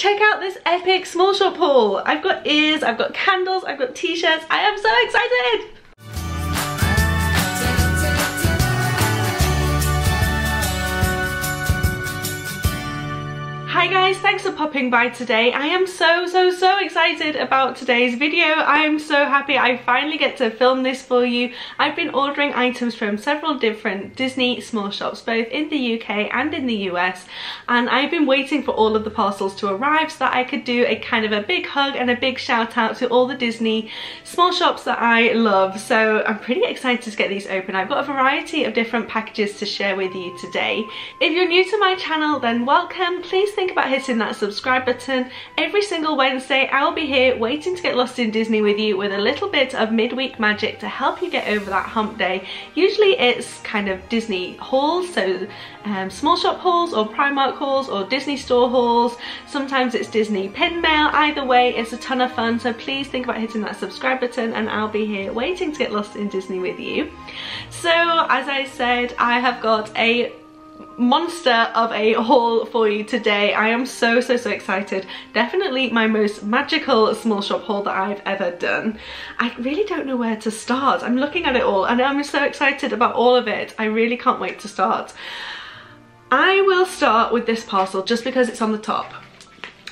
check out this epic small shop haul. I've got ears, I've got candles, I've got t-shirts. I am so excited. Thanks for popping by today. I am so, so, so excited about today's video. I am so happy I finally get to film this for you. I've been ordering items from several different Disney small shops, both in the UK and in the US, and I've been waiting for all of the parcels to arrive so that I could do a kind of a big hug and a big shout out to all the Disney small shops that I love. So I'm pretty excited to get these open. I've got a variety of different packages to share with you today. If you're new to my channel, then welcome. Please think about hitting that subscribe button. Every single Wednesday I'll be here waiting to get lost in Disney with you with a little bit of midweek magic to help you get over that hump day. Usually it's kind of Disney hauls, so um, small shop hauls or Primark hauls or Disney store hauls. Sometimes it's Disney pin mail. Either way, it's a ton of fun. So please think about hitting that subscribe button and I'll be here waiting to get lost in Disney with you. So as I said, I have got a monster of a haul for you today. I am so, so, so excited. Definitely my most magical small shop haul that I've ever done. I really don't know where to start. I'm looking at it all and I'm so excited about all of it. I really can't wait to start. I will start with this parcel just because it's on the top.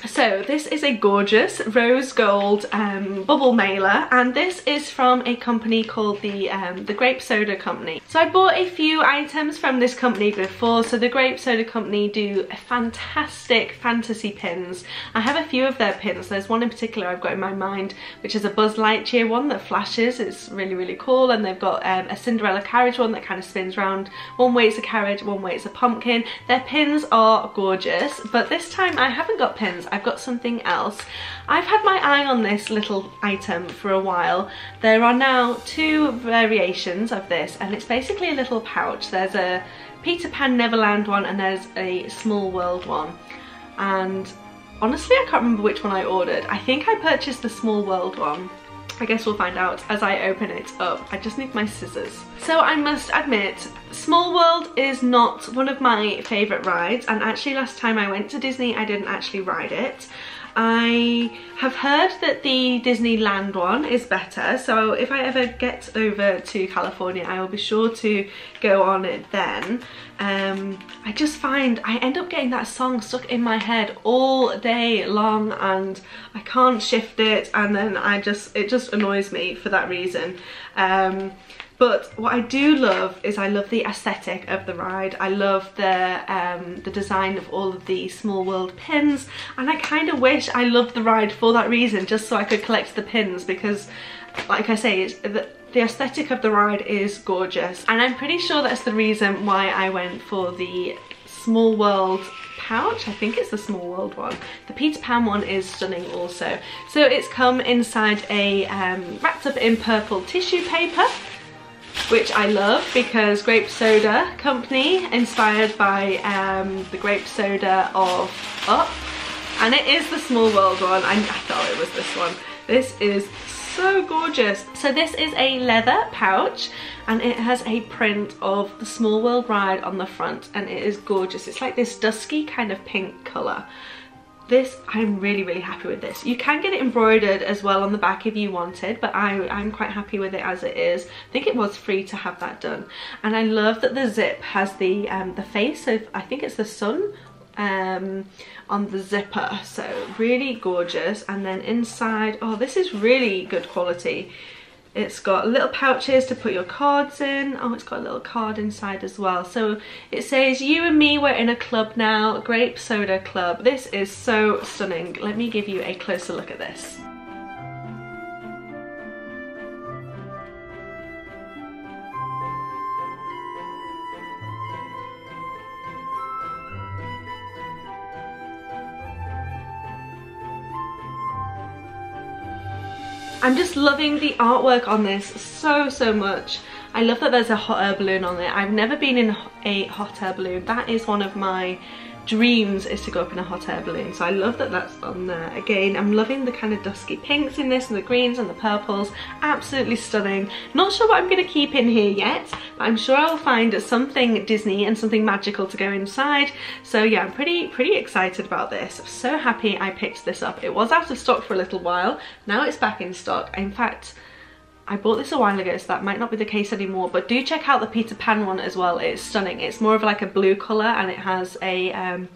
So this is a gorgeous rose gold um, bubble mailer and this is from a company called the um, the Grape Soda Company. So I bought a few items from this company before. So the Grape Soda Company do fantastic fantasy pins. I have a few of their pins. There's one in particular I've got in my mind which is a Buzz Lightyear one that flashes. It's really really cool and they've got um, a Cinderella carriage one that kind of spins around. One way it's a carriage, one way it's a pumpkin. Their pins are gorgeous but this time I haven't got pins. I've got something else. I've had my eye on this little item for a while. There are now two variations of this and it's basically a little pouch. There's a Peter Pan Neverland one and there's a Small World one. And honestly I can't remember which one I ordered. I think I purchased the Small World one. I guess we'll find out as I open it up. I just need my scissors. So I must admit, Small World is not one of my favourite rides and actually last time I went to Disney I didn't actually ride it. I have heard that the Disneyland one is better so if I ever get over to California I will be sure to go on it then. Um, I just find I end up getting that song stuck in my head all day long and I can't shift it and then I just it just annoys me for that reason. Um, but what I do love is I love the aesthetic of the ride. I love the, um, the design of all of the Small World pins. And I kind of wish I loved the ride for that reason, just so I could collect the pins because like I say, the, the aesthetic of the ride is gorgeous. And I'm pretty sure that's the reason why I went for the Small World pouch. I think it's the Small World one. The Peter Pan one is stunning also. So it's come inside a um, wrapped up in purple tissue paper which I love because Grape Soda Company, inspired by um, the grape soda of Up. And it is the Small World one. I, I thought it was this one. This is so gorgeous. So this is a leather pouch and it has a print of the Small World ride on the front and it is gorgeous. It's like this dusky kind of pink colour this i'm really really happy with this. You can get it embroidered as well on the back if you wanted but i i'm quite happy with it as it is. I think it was free to have that done. And i love that the zip has the um the face of i think it's the sun um on the zipper. So really gorgeous. And then inside oh this is really good quality it's got little pouches to put your cards in. Oh, it's got a little card inside as well. So it says, you and me, we're in a club now, Grape Soda Club. This is so stunning. Let me give you a closer look at this. I'm just loving the artwork on this so, so much. I love that there's a hot air balloon on it. I've never been in a hot air balloon. That is one of my dreams is to go up in a hot air balloon. So I love that that's on there. Again, I'm loving the kind of dusky pinks in this and the greens and the purples. Absolutely stunning. Not sure what I'm going to keep in here yet, but I'm sure I'll find something Disney and something magical to go inside. So yeah, I'm pretty, pretty excited about this. I'm so happy I picked this up. It was out of stock for a little while. Now it's back in stock. In fact, I bought this a while ago, so that might not be the case anymore, but do check out the Peter Pan one as well. It's stunning. It's more of like a blue colour and it has a, um,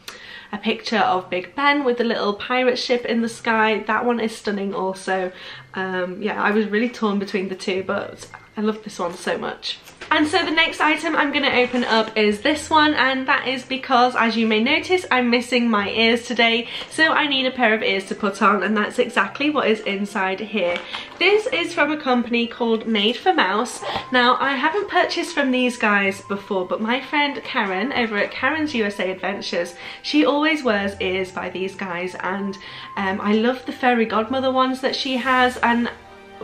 a picture of Big Ben with the little pirate ship in the sky. That one is stunning also. Um, yeah, I was really torn between the two, but I love this one so much. And so the next item I'm going to open up is this one and that is because as you may notice I'm missing my ears today so I need a pair of ears to put on and that's exactly what is inside here. This is from a company called Made for Mouse. Now I haven't purchased from these guys before but my friend Karen over at Karen's USA Adventures she always wears ears by these guys and um, I love the fairy godmother ones that she has and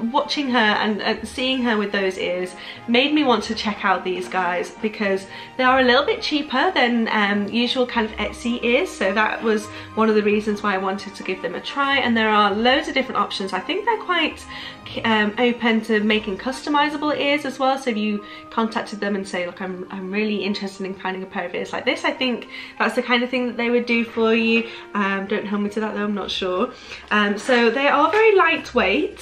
watching her and, seeing her with those ears made me want to check out these guys because they are a little bit cheaper than um, usual kind of Etsy ears so that was one of the reasons why I wanted to give them a try and there are loads of different options. I think they're quite um, open to making customizable ears as well so if you contacted them and say look I'm, I'm really interested in finding a pair of ears like this I think that's the kind of thing that they would do for you. Um, don't hold me to that though I'm not sure. Um, so they are very lightweight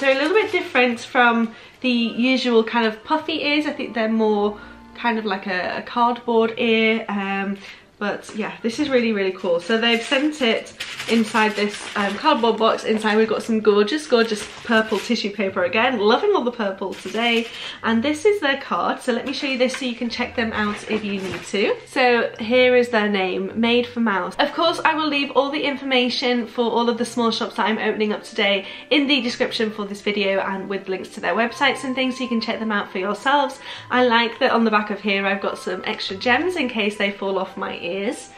they're a little bit different from the usual kind of puffy ears. I think they're more kind of like a, a cardboard ear. Um, but yeah this is really really cool. So they've sent it inside this um, cardboard box inside. We've got some gorgeous gorgeous purple tissue paper again. Loving all the purple today. And this is their card. So let me show you this so you can check them out if you need to. So here is their name made for mouse. Of course I will leave all the information for all of the small shops that I'm opening up today in the description for this video and with links to their websites and things so you can check them out for yourselves. I like that on the back of here I've got some extra gems in case they fall off my ears.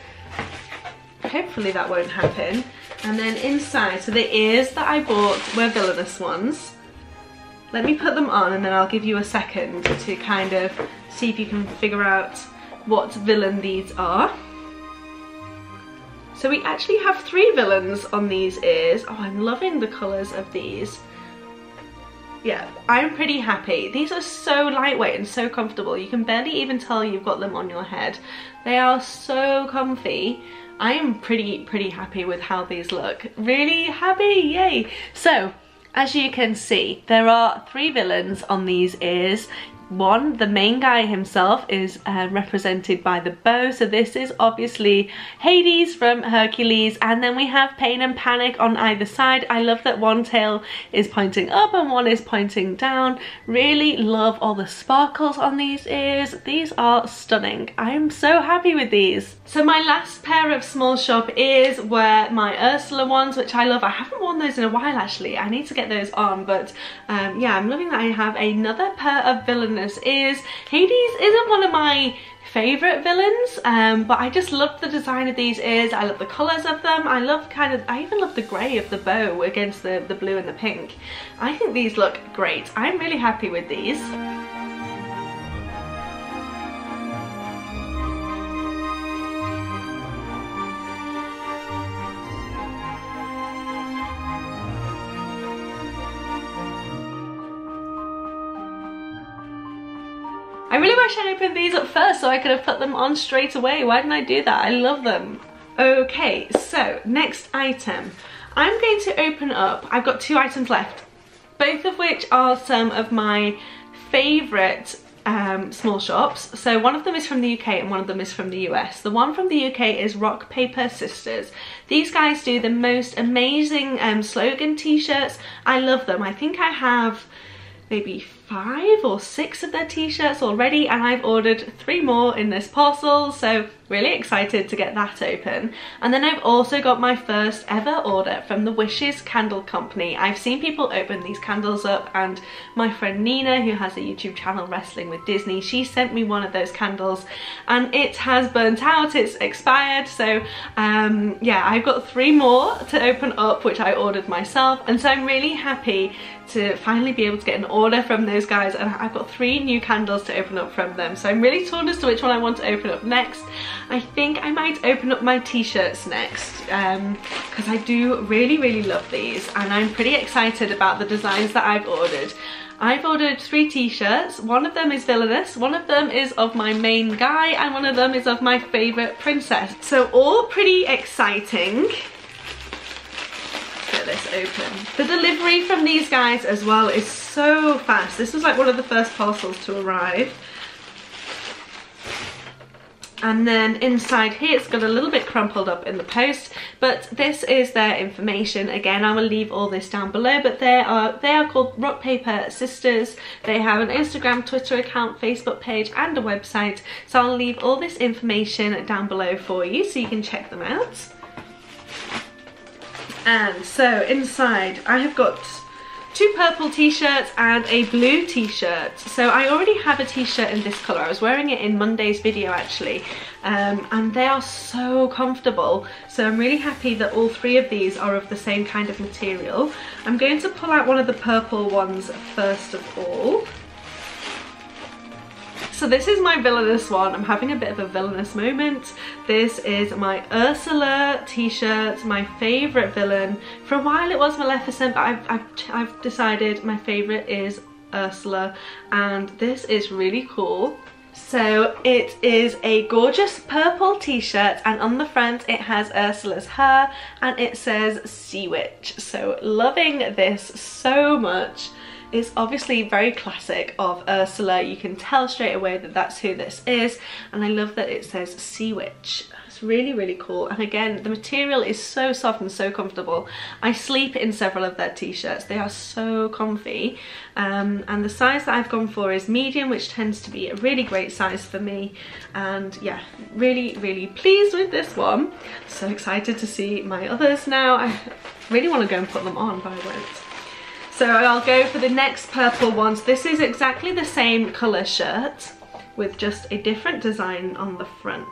Hopefully that won't happen. And then inside, so the ears that I bought were villainous ones. Let me put them on and then I'll give you a second to kind of see if you can figure out what villain these are. So we actually have three villains on these ears. Oh, I'm loving the colours of these yeah, I'm pretty happy. These are so lightweight and so comfortable. You can barely even tell you've got them on your head. They are so comfy. I am pretty, pretty happy with how these look. Really happy, yay. So, as you can see, there are three villains on these ears one, the main guy himself is uh, represented by the bow. So this is obviously Hades from Hercules. And then we have Pain and Panic on either side. I love that one tail is pointing up and one is pointing down. Really love all the sparkles on these ears. These are stunning. I'm so happy with these. So my last pair of small shop ears were my Ursula ones, which I love. I haven't worn those in a while actually. I need to get those on. But um, yeah, I'm loving that I have another pair of villain villainous is. Hades isn't one of my favorite villains um, but I just love the design of these ears I love the colors of them. I love kind of I even love the gray of the bow against the the blue and the pink. I think these look great. I'm really happy with these I really wish I opened these up first so I could have put them on straight away. Why didn't I do that? I love them. Okay, so next item. I'm going to open up, I've got two items left, both of which are some of my favourite um, small shops. So one of them is from the UK and one of them is from the US. The one from the UK is Rock Paper Sisters. These guys do the most amazing um, slogan t-shirts. I love them. I think I have maybe five or six of their t-shirts already and I've ordered three more in this parcel so really excited to get that open. And then I've also got my first ever order from the Wishes Candle Company. I've seen people open these candles up and my friend Nina, who has a YouTube channel Wrestling with Disney, she sent me one of those candles and it has burnt out, it's expired. So um, yeah, I've got three more to open up, which I ordered myself. And so I'm really happy to finally be able to get an order from those those guys and I've got three new candles to open up from them. So I'm really torn as to which one I want to open up next. I think I might open up my t-shirts next because um, I do really, really love these and I'm pretty excited about the designs that I've ordered. I've ordered three t-shirts. One of them is villainous, one of them is of my main guy, and one of them is of my favourite princess. So all pretty exciting. This open. The delivery from these guys as well is so fast. This was like one of the first parcels to arrive. And then inside here it's got a little bit crumpled up in the post but this is their information. Again I will leave all this down below but they are they are called Rock Paper Sisters. They have an Instagram Twitter account Facebook page and a website. So I'll leave all this information down below for you so you can check them out and so inside I have got two purple t-shirts and a blue t-shirt. So I already have a t-shirt in this colour. I was wearing it in Monday's video actually. Um, and they are so comfortable. So I'm really happy that all three of these are of the same kind of material. I'm going to pull out one of the purple ones first of all. So this is my villainous one. I'm having a bit of a villainous moment. This is my Ursula t-shirt, my favourite villain. For a while it was Maleficent, but I've, I've, I've decided my favourite is Ursula. And this is really cool. So it is a gorgeous purple t-shirt and on the front it has Ursula's hair and it says Sea Witch. So loving this so much. It's obviously very classic of Ursula. You can tell straight away that that's who this is. And I love that it says Sea Witch. It's really, really cool. And again, the material is so soft and so comfortable. I sleep in several of their t-shirts. They are so comfy. Um, and the size that I've gone for is medium, which tends to be a really great size for me. And yeah, really, really pleased with this one. So excited to see my others now. I really want to go and put them on, but I won't. So I'll go for the next purple ones. This is exactly the same colour shirt with just a different design on the front.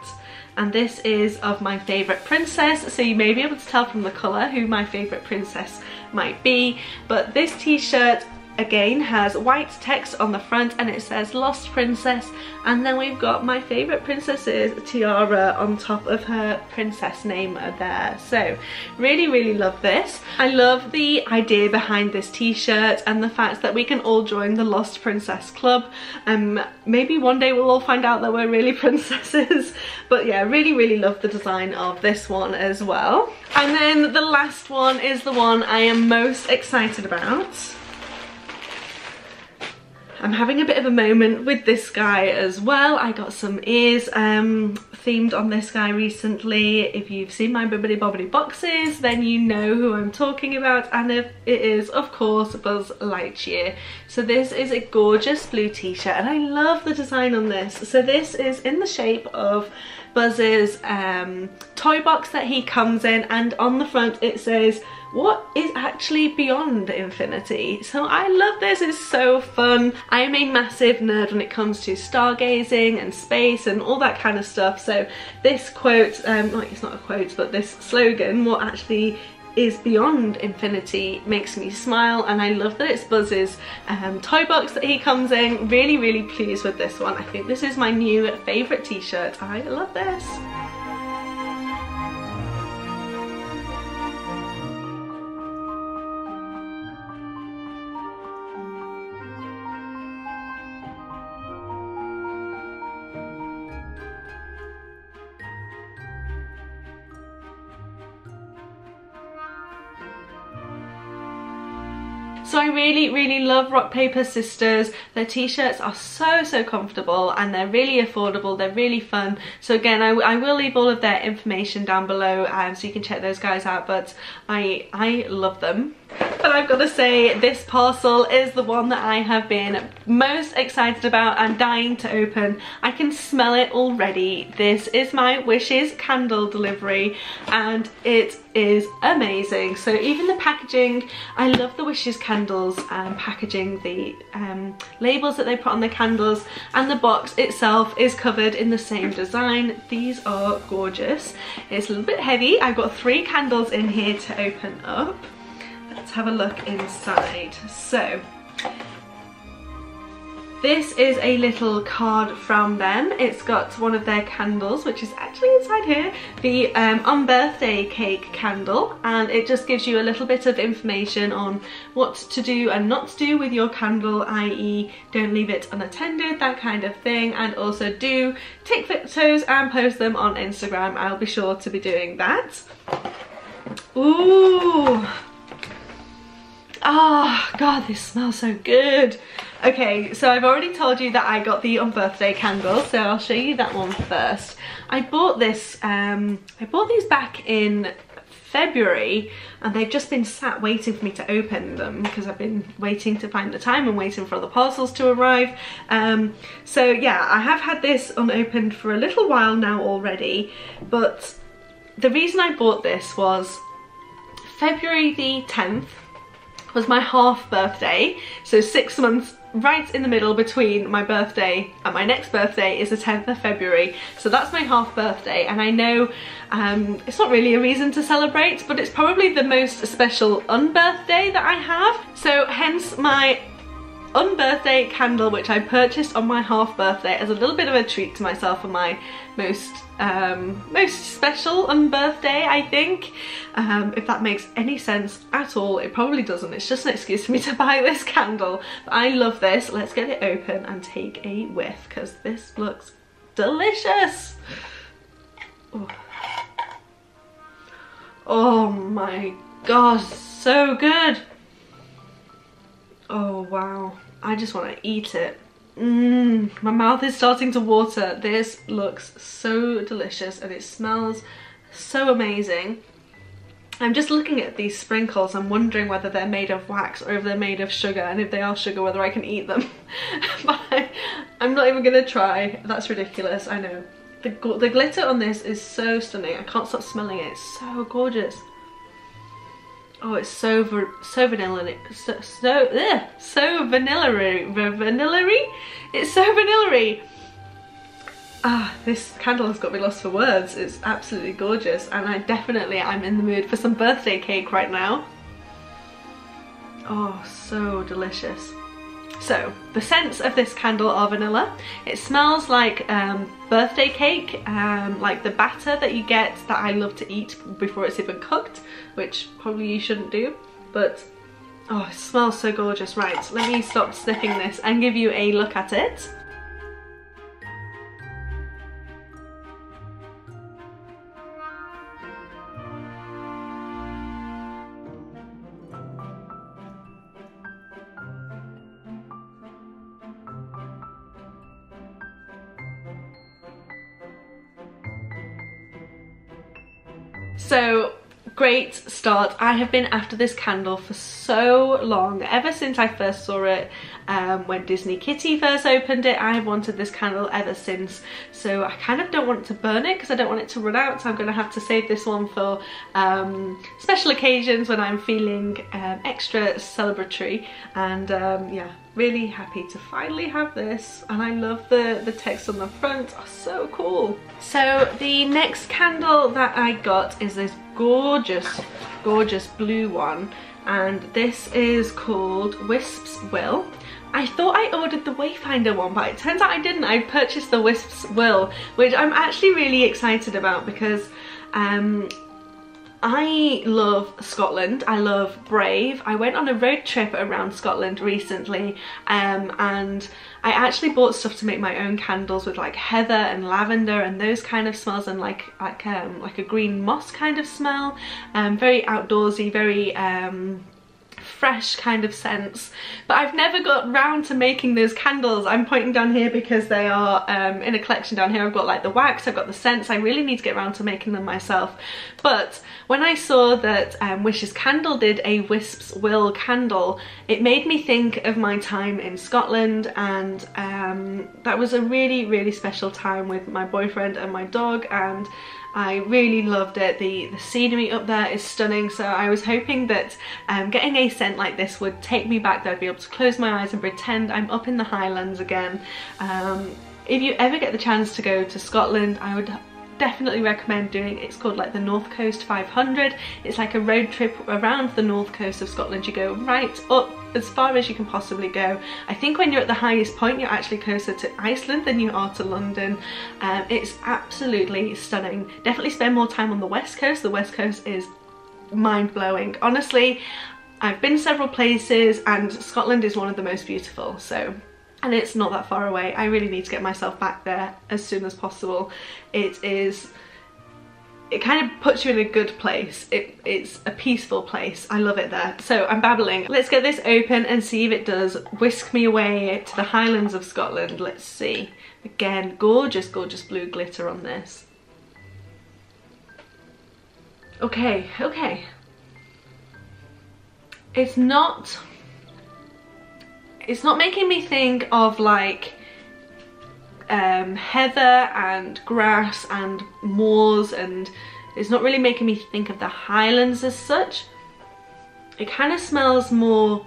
And this is of my favourite princess, so you may be able to tell from the colour who my favourite princess might be. But this t-shirt again has white text on the front and it says Lost Princess and then we've got my favourite princess's tiara on top of her princess name there. So really really love this. I love the idea behind this t-shirt and the fact that we can all join the Lost Princess Club. Um, maybe one day we'll all find out that we're really princesses but yeah really really love the design of this one as well. And then the last one is the one I am most excited about. I'm having a bit of a moment with this guy as well. I got some ears um, themed on this guy recently. If you've seen my Bibbidi Bobbidi boxes, then you know who I'm talking about. And it is, of course, Buzz Lightyear. So this is a gorgeous blue t-shirt and I love the design on this. So this is in the shape of Buzz's um, toy box that he comes in and on the front it says what is actually beyond infinity. So I love this, it's so fun. I am a massive nerd when it comes to stargazing and space and all that kind of stuff. So this quote, um, it's not a quote, but this slogan, what actually is beyond infinity makes me smile and I love that it's Buzz's um, toy box that he comes in. Really, really pleased with this one. I think this is my new favourite t-shirt. I love this. Really, really love Rock Paper Sisters. Their t-shirts are so, so comfortable and they're really affordable. They're really fun. So again, I, I will leave all of their information down below um, so you can check those guys out. But I, I love them. But I've got to say, this parcel is the one that I have been most excited about and dying to open. I can smell it already. This is my Wishes candle delivery and it is amazing. So even the packaging, I love the Wishes candles um, packaging, the um, labels that they put on the candles and the box itself is covered in the same design. These are gorgeous. It's a little bit heavy. I've got three candles in here to open up. Let's have a look inside. So, This is a little card from them. It's got one of their candles, which is actually inside here, the um, unbirthday cake candle, and it just gives you a little bit of information on what to do and not to do with your candle, i.e. don't leave it unattended, that kind of thing, and also do take photos and post them on Instagram. I'll be sure to be doing that. Ooh, Oh, God, this smells so good. Okay, so I've already told you that I got the unbirthday candle, so I'll show you that one first. I bought this, um, I bought these back in February and they've just been sat waiting for me to open them because I've been waiting to find the time and waiting for the parcels to arrive. Um, so yeah, I have had this unopened for a little while now already, but the reason I bought this was February the 10th was my half birthday. So six months right in the middle between my birthday and my next birthday is the 10th of February. So that's my half birthday and I know um, it's not really a reason to celebrate but it's probably the most special unbirthday that I have. So hence my unbirthday candle which I purchased on my half birthday as a little bit of a treat to myself for my most um, most special unbirthday I think. Um, if that makes any sense at all it probably doesn't. It's just an excuse for me to buy this candle. But I love this. Let's get it open and take a whiff because this looks delicious. Oh. oh my god so good. Oh wow I just want to eat it. Mmm, my mouth is starting to water. This looks so delicious and it smells so amazing. I'm just looking at these sprinkles I'm wondering whether they're made of wax or if they're made of sugar and if they are sugar whether I can eat them. but I, am not even gonna try. That's ridiculous, I know. The, the glitter on this is so stunning. I can't stop smelling it. It's so gorgeous. Oh, it's so so vanilla so so ugh, so vanilla-y, vanilla-y. It's so vanilla-y. Ah, this candle has got me lost for words. It's absolutely gorgeous, and I definitely I'm in the mood for some birthday cake right now. Oh, so delicious. So, the scents of this candle are vanilla. It smells like um, birthday cake, um, like the batter that you get that I love to eat before it's even cooked, which probably you shouldn't do, but oh, it smells so gorgeous. Right, let me stop sniffing this and give you a look at it. So great start. I have been after this candle for so long, ever since I first saw it um, when Disney Kittee first opened it. I have wanted this candle ever since, so I kind of don't want to burn it because I don't want it to run out, so I'm going to have to save this one for um, special occasions when I'm feeling um, extra celebratory, and um, yeah, really happy to finally have this and I love the the text on the front oh so cool so the next candle that I got is this gorgeous gorgeous blue one and this is called Wisp's Will I thought I ordered the Wayfinder one, but it turns out I didn't. I purchased the Wisp's Will, which I'm actually really excited about because um, I love Scotland, I love Brave. I went on a road trip around Scotland recently um, and I actually bought stuff to make my own candles with like heather and lavender and those kind of smells and like like um, like a green moss kind of smell. Um, very outdoorsy, very um, fresh kind of scents. But I've never got round to making those candles. I'm pointing down here because they are um, in a collection down here. I've got like the wax I've got the scents. I really need to get round to making them myself. But when I saw that um, Wishes Candle did a Wisp's Will candle it made me think of my time in Scotland. And um, that was a really really special time with my boyfriend and my dog. And I really loved it. The, the scenery up there is stunning so I was hoping that um, getting a scent like this would take me back that I'd be able to close my eyes and pretend I'm up in the Highlands again. Um, if you ever get the chance to go to Scotland I would definitely recommend doing it's called like the North Coast 500 it's like a road trip around the north coast of Scotland you go right up as far as you can possibly go. I think when you're at the highest point you're actually closer to Iceland than you are to London. Um, it's absolutely stunning. Definitely spend more time on the west coast. The west coast is mind-blowing. Honestly I've been several places and Scotland is one of the most beautiful so and it's not that far away. I really need to get myself back there as soon as possible. It is, it kind of puts you in a good place. It, it's a peaceful place. I love it there. So I'm babbling. Let's get this open and see if it does whisk me away to the Highlands of Scotland. Let's see. Again, gorgeous, gorgeous blue glitter on this. Okay, okay. It's not it's not making me think of like um, heather and grass and moors and it's not really making me think of the highlands as such. It kind of smells more,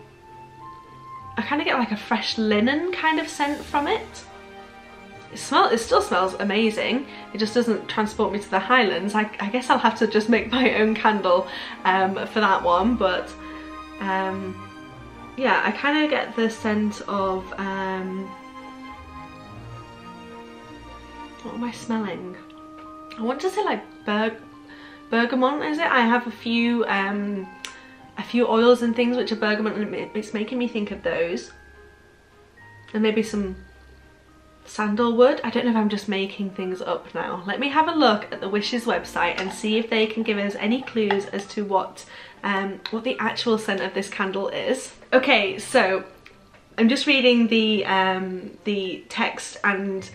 I kind of get like a fresh linen kind of scent from it. It, smell, it still smells amazing, it just doesn't transport me to the highlands. I, I guess I'll have to just make my own candle um, for that one but um, yeah, I kind of get the scent of, um, what am I smelling? I want to say like berg bergamot is it? I have a few um, a few oils and things which are bergamot and it's making me think of those. And maybe some sandalwood. I don't know if I'm just making things up now. Let me have a look at the Wishes website and see if they can give us any clues as to what um, what the actual scent of this candle is. Okay, so I'm just reading the um, the text and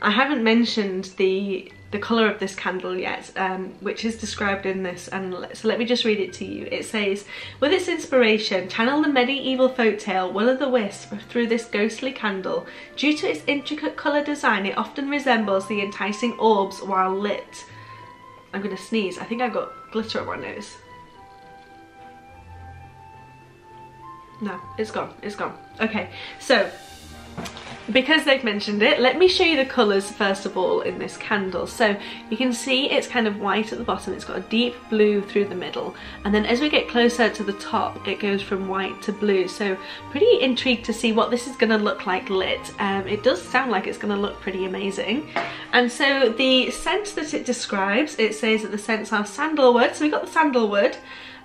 I haven't mentioned the the colour of this candle yet, um, which is described in this, and so let me just read it to you. It says, with its inspiration, channel the medieval folktale Will-o'-the-Wisp through this ghostly candle. Due to its intricate colour design, it often resembles the enticing orbs while lit. I'm gonna sneeze, I think I've got glitter on my nose. No, it's gone, it's gone. Okay, so because they've mentioned it, let me show you the colours first of all in this candle. So you can see it's kind of white at the bottom, it's got a deep blue through the middle, and then as we get closer to the top, it goes from white to blue. So pretty intrigued to see what this is going to look like lit. Um, it does sound like it's going to look pretty amazing. And so the scents that it describes, it says that the scents are sandalwood, so we got the sandalwood,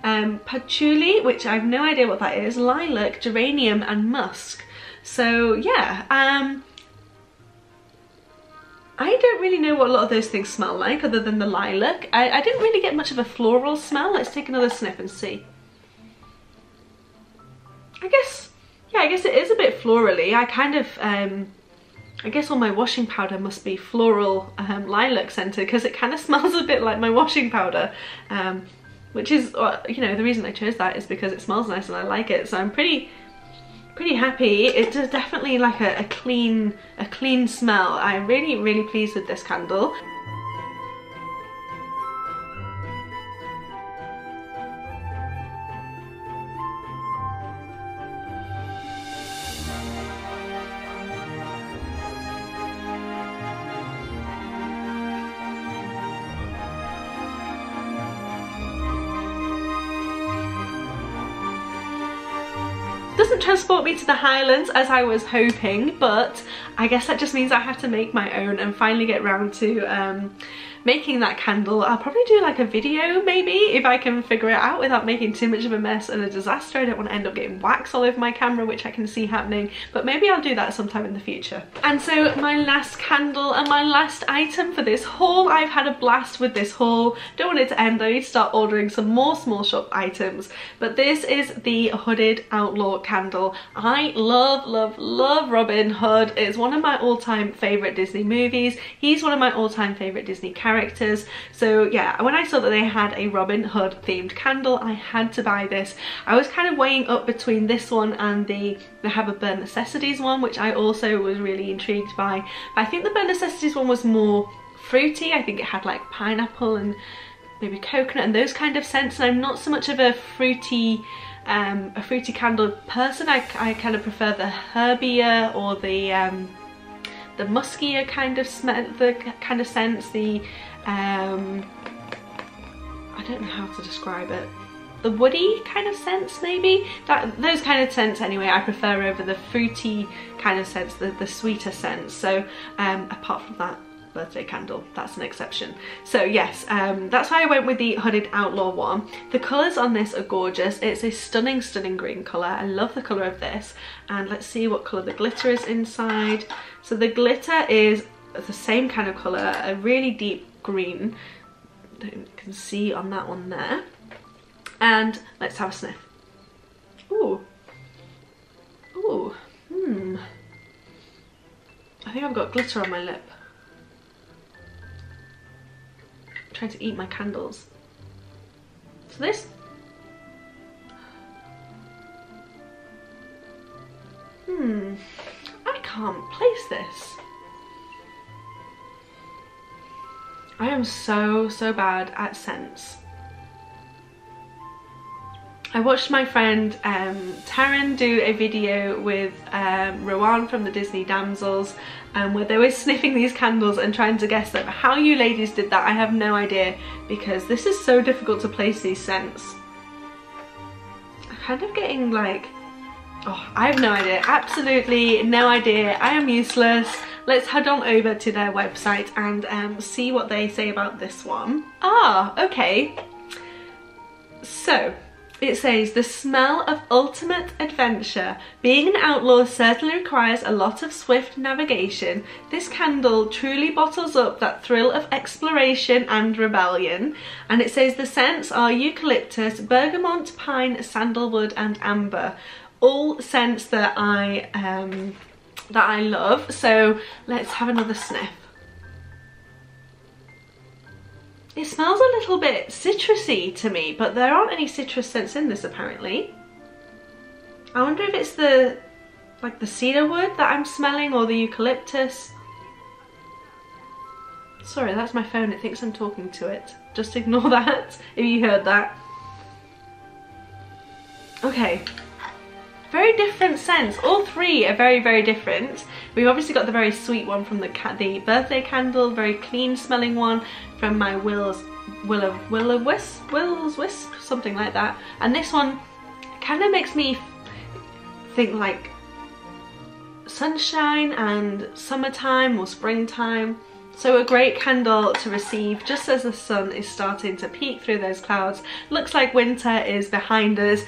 um, patchouli, which I have no idea what that is, lilac, geranium and musk. So yeah, um, I don't really know what a lot of those things smell like other than the lilac. I, I didn't really get much of a floral smell. Let's take another sniff and see. I guess, yeah, I guess it is a bit florally. I kind of, um, I guess all my washing powder must be floral um, lilac scented because it kind of smells a bit like my washing powder. Um, which is, uh, you know, the reason I chose that is because it smells nice and I like it. So I'm pretty, pretty happy. It's definitely like a, a clean, a clean smell. I'm really, really pleased with this candle. Transport me to the Highlands as I was hoping, but I guess that just means I have to make my own and finally get round to um, making that candle. I'll probably do like a video maybe if I can figure it out without making too much of a mess and a disaster. I don't want to end up getting wax all over my camera which I can see happening but maybe I'll do that sometime in the future. And so my last candle and my last item for this haul. I've had a blast with this haul. Don't want it to end. I need to start ordering some more small shop items but this is the Hooded Outlaw candle. I love love love Robin Hood. It's one of my all-time favourite Disney movies. He's one of my all-time favourite Disney characters. So yeah, when I saw that they had a Robin Hood themed candle, I had to buy this. I was kind of weighing up between this one and the the have a Bare Necessities one, which I also was really intrigued by. But I think the Bare Necessities one was more fruity. I think it had like pineapple and maybe coconut and those kind of scents. And I'm not so much of a fruity um, a fruity candle person. I, I kind of prefer the herbier or the um, the muskier kind of smell, the kind of scents, the, um, I don't know how to describe it. The woody kind of scents maybe? That those kind of scents anyway I prefer over the fruity kind of scents the, the sweeter scents. So um, apart from that birthday candle that's an exception so yes um, that's why I went with the hooded outlaw one the colors on this are gorgeous it's a stunning stunning green color I love the color of this and let's see what color the glitter is inside so the glitter is the same kind of color a really deep green you can see on that one there and let's have a sniff. Ooh. Ooh. Hmm. I think I've got glitter on my lip. Trying to eat my candles. So this Hmm, I can't place this. I am so, so bad at scents. I watched my friend um, Taryn do a video with um, Rowan from the Disney Damsels um, where they were sniffing these candles and trying to guess them. How you ladies did that I have no idea because this is so difficult to place these scents. I'm kind of getting like, oh I have no idea, absolutely no idea, I am useless. Let's head on over to their website and um, see what they say about this one. Ah, okay. So, it says, the smell of ultimate adventure. Being an outlaw certainly requires a lot of swift navigation. This candle truly bottles up that thrill of exploration and rebellion. And it says the scents are eucalyptus, bergamot, pine, sandalwood and amber. All scents that I, um, that I love. So let's have another sniff. It smells a little bit citrusy to me, but there aren't any citrus scents in this apparently. I wonder if it's the, like the cedar wood that I'm smelling or the eucalyptus. Sorry, that's my phone. It thinks I'm talking to it. Just ignore that if you heard that. Okay, very different scents. All three are very, very different. We've obviously got the very sweet one from the the birthday candle, very clean smelling one from my Will's Will of Will of Wisp, Will's Wisp, something like that. And this one kind of makes me think like sunshine and summertime or springtime. So a great candle to receive just as the sun is starting to peek through those clouds. Looks like winter is behind us.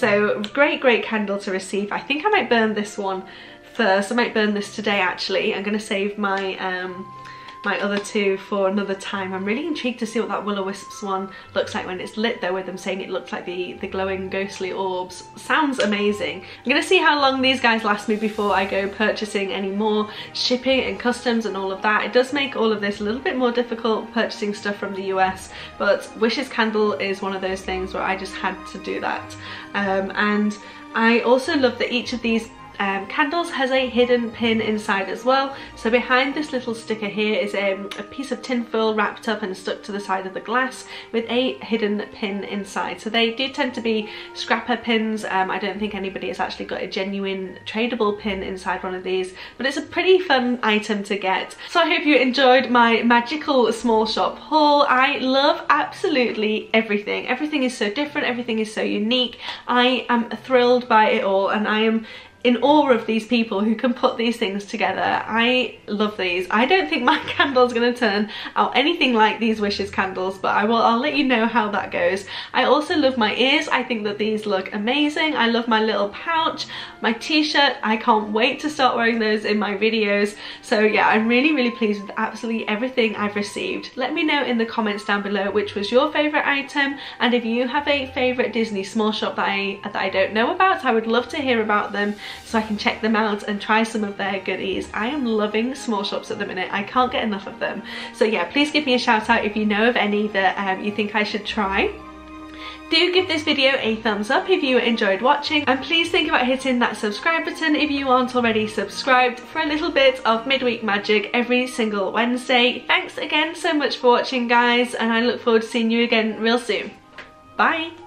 So great, great candle to receive. I think I might burn this one first. I might burn this today actually. I'm going to save my um, my other two for another time. I'm really intrigued to see what that Will-O-Wisps one looks like when it's lit though with them saying it looks like the, the glowing ghostly orbs. Sounds amazing. I'm gonna see how long these guys last me before I go purchasing any more shipping and customs and all of that. It does make all of this a little bit more difficult purchasing stuff from the US but Wishes Candle is one of those things where I just had to do that. Um, and I also love that each of these um, candles has a hidden pin inside as well. So behind this little sticker here is um, a piece of tin foil wrapped up and stuck to the side of the glass with a hidden pin inside. So they do tend to be scrapper pins. Um, I don't think anybody has actually got a genuine tradable pin inside one of these, but it's a pretty fun item to get. So I hope you enjoyed my magical small shop haul. I love absolutely everything. Everything is so different, everything is so unique. I am thrilled by it all and I am in awe of these people who can put these things together. I love these. I don't think my candle's gonna turn out anything like these Wishes candles, but I will, I'll let you know how that goes. I also love my ears. I think that these look amazing. I love my little pouch, my t-shirt. I can't wait to start wearing those in my videos. So yeah, I'm really, really pleased with absolutely everything I've received. Let me know in the comments down below which was your favorite item and if you have a favorite Disney small shop that I, that I don't know about, I would love to hear about them so I can check them out and try some of their goodies. I am loving small shops at the minute. I can't get enough of them. So yeah, please give me a shout out if you know of any that um, you think I should try. Do give this video a thumbs up if you enjoyed watching and please think about hitting that subscribe button if you aren't already subscribed for a little bit of midweek magic every single Wednesday. Thanks again so much for watching guys and I look forward to seeing you again real soon. Bye!